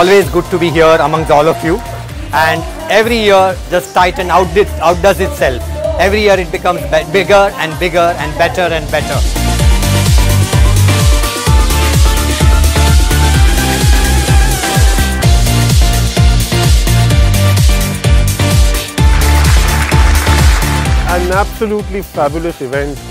always good to be here amongst all of you. And every year, just Titan outdid, outdoes itself. Every year it becomes be- bigger and bigger and better and better. An absolutely fabulous event.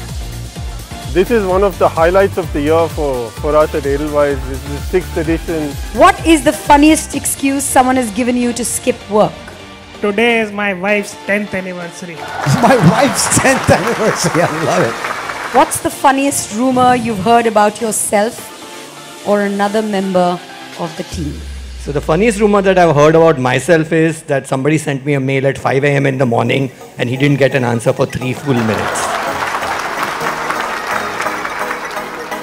This is one of the highlights of the year for, for us at Edelweiss. This is the sixth edition. What is the funniest excuse someone has given you to skip work? Today is my wife's 10th anniversary. My wife's 10th anniversary. I love it. What's the funniest rumor you've heard about yourself or another member of the team? So the funniest rumor that I've heard about myself is that somebody sent me a mail at 5 a.m. in the morning and he didn't get an answer for three full minutes.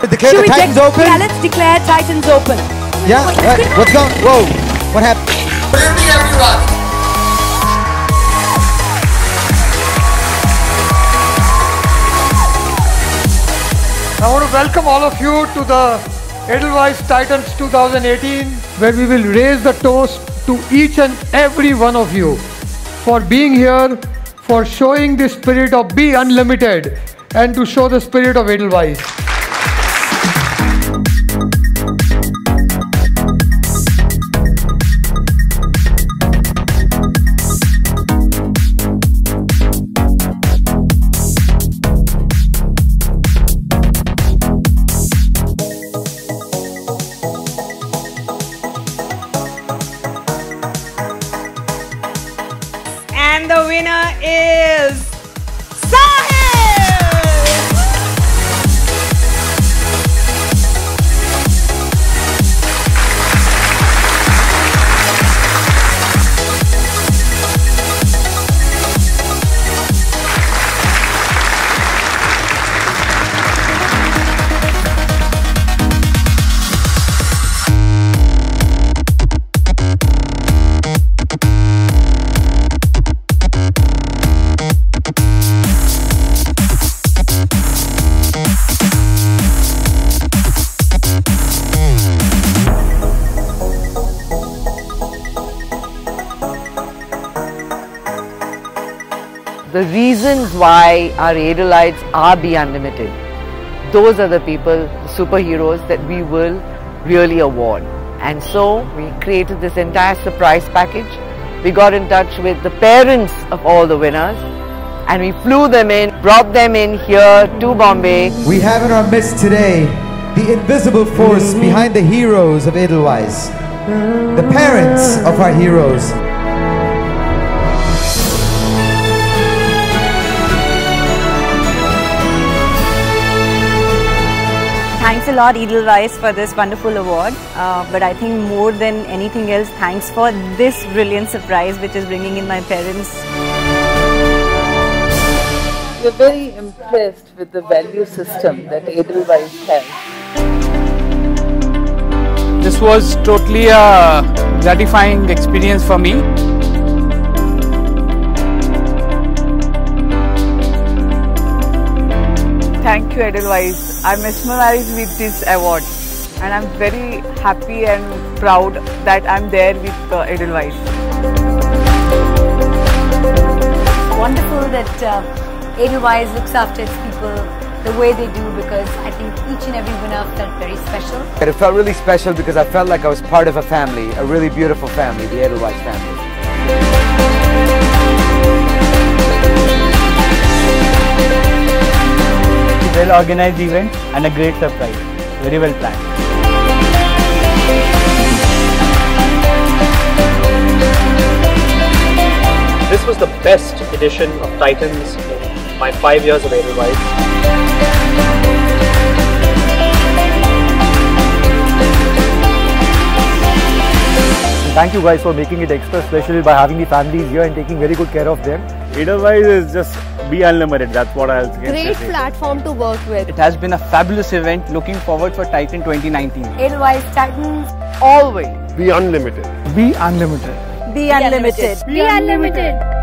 Declare Should the we Titans dec- open. Yeah, let's declare Titans open. Yeah, right. What's going? Whoa, what happened? Good evening, everyone. I want to welcome all of you to the Edelweiss Titans 2018, where we will raise the toast to each and every one of you for being here, for showing the spirit of Be Unlimited, and to show the spirit of Edelweiss. The winner is the reasons why our Adelites are Be Unlimited. Those are the people, the superheroes that we will really award. And so we created this entire surprise package. We got in touch with the parents of all the winners and we flew them in, brought them in here to Bombay. We have in our midst today the invisible force behind the heroes of Edelweiss, the parents of our heroes. Thanks a lot, Edelweiss, for this wonderful award. Uh, but I think more than anything else, thanks for this brilliant surprise, which is bringing in my parents. We're very impressed with the value system that Edelweiss has. This was totally a gratifying experience for me. Thank you, Edelweiss. I'm mesmerized with this award and I'm very happy and proud that I'm there with uh, Edelweiss. Wonderful that uh, Edelweiss looks after its people the way they do because I think each and every winner felt very special. It felt really special because I felt like I was part of a family, a really beautiful family, the Edelweiss family. Well organized event and a great surprise. Very well planned. This was the best edition of Titans in my five years of Edelweiss. Thank you guys for making it extra special by having the families here and taking very good care of them. Edelweiss is just be unlimited. That's what I'll say. Great platform to work with. It has been a fabulous event. Looking forward for Titan 2019. Edelweiss Titans. Always. Be unlimited. Be unlimited. Be unlimited. Be unlimited.